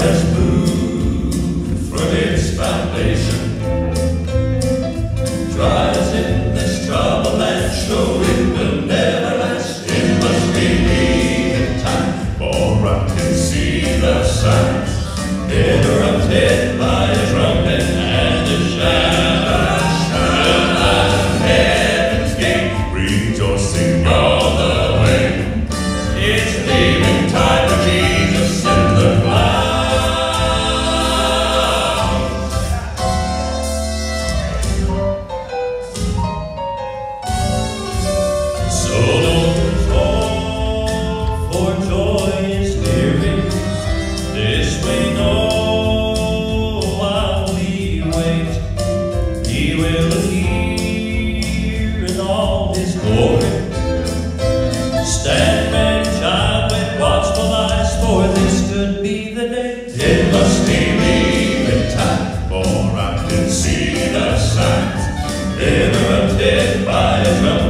has moved from its foundation. Inundated by a